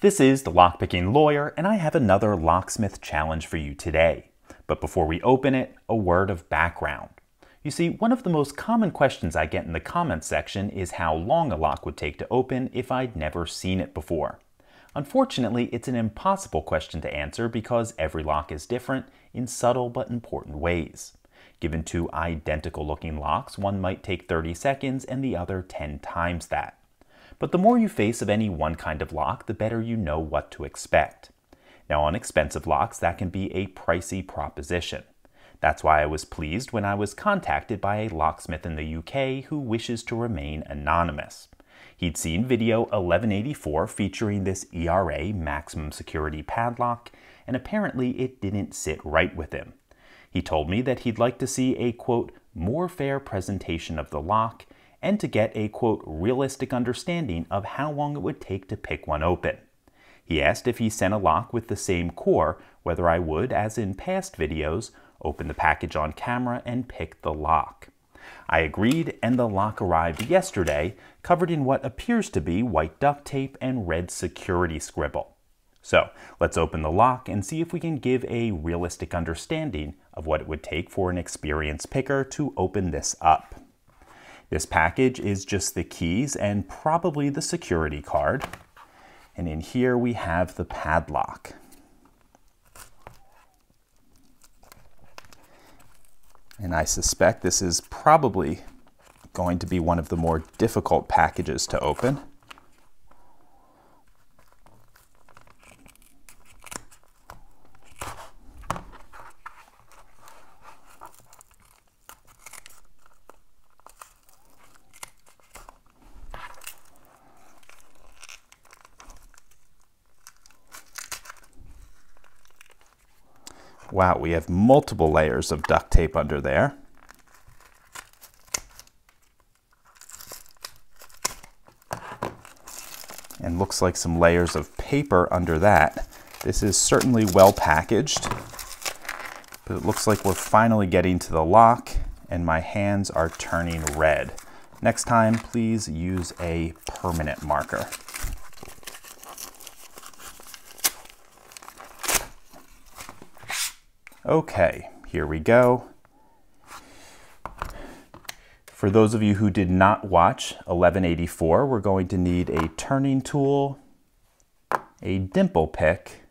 This is the Lockpicking Lawyer, and I have another locksmith challenge for you today. But before we open it, a word of background. You see, one of the most common questions I get in the comments section is how long a lock would take to open if I'd never seen it before. Unfortunately, it's an impossible question to answer because every lock is different in subtle but important ways. Given two identical looking locks, one might take 30 seconds and the other 10 times that. But the more you face of any one kind of lock, the better you know what to expect. Now on expensive locks, that can be a pricey proposition. That's why I was pleased when I was contacted by a locksmith in the UK who wishes to remain anonymous. He'd seen video 1184 featuring this ERA maximum security padlock, and apparently it didn't sit right with him. He told me that he'd like to see a quote, more fair presentation of the lock and to get a quote, realistic understanding of how long it would take to pick one open. He asked if he sent a lock with the same core, whether I would, as in past videos, open the package on camera and pick the lock. I agreed, and the lock arrived yesterday, covered in what appears to be white duct tape and red security scribble. So let's open the lock and see if we can give a realistic understanding of what it would take for an experienced picker to open this up. This package is just the keys and probably the security card. And in here we have the padlock. And I suspect this is probably going to be one of the more difficult packages to open. Wow, we have multiple layers of duct tape under there. And looks like some layers of paper under that. This is certainly well packaged, but it looks like we're finally getting to the lock and my hands are turning red. Next time, please use a permanent marker. Okay, here we go. For those of you who did not watch 1184, we're going to need a turning tool, a dimple pick,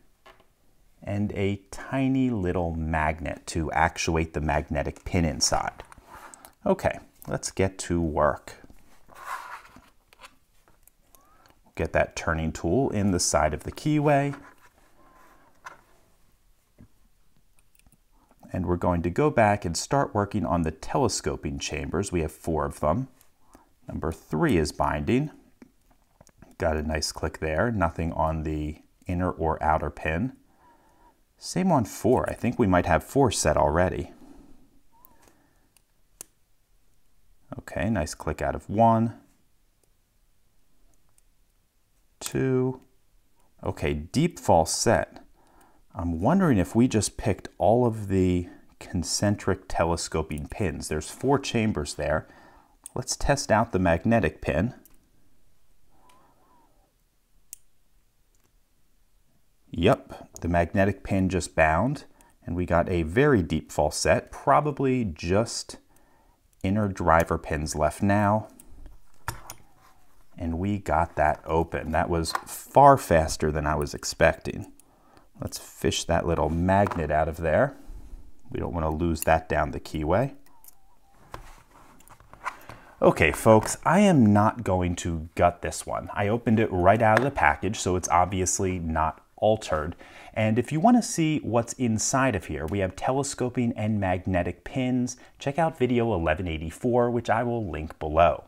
and a tiny little magnet to actuate the magnetic pin inside. Okay, let's get to work. Get that turning tool in the side of the keyway. And we're going to go back and start working on the telescoping chambers. We have four of them. Number three is binding. Got a nice click there, nothing on the inner or outer pin. Same on four. I think we might have four set already. Okay, nice click out of one, two. Okay, deep false set. I'm wondering if we just picked all of the concentric telescoping pins. There's four chambers there. Let's test out the magnetic pin. Yep, the magnetic pin just bound and we got a very deep false set, probably just inner driver pins left now. And we got that open. That was far faster than I was expecting. Let's fish that little magnet out of there. We don't want to lose that down the keyway. Okay, folks, I am not going to gut this one. I opened it right out of the package, so it's obviously not altered. And if you want to see what's inside of here, we have telescoping and magnetic pins. Check out video 1184, which I will link below.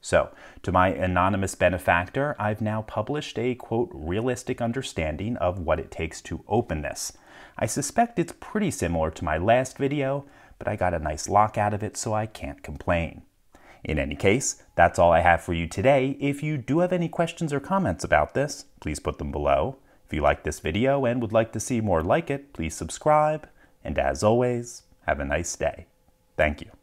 So, to my anonymous benefactor, I've now published a quote realistic understanding of what it takes to open this. I suspect it's pretty similar to my last video, but I got a nice lock out of it, so I can't complain. In any case, that's all I have for you today. If you do have any questions or comments about this, please put them below. If you like this video and would like to see more like it, please subscribe. And as always, have a nice day. Thank you.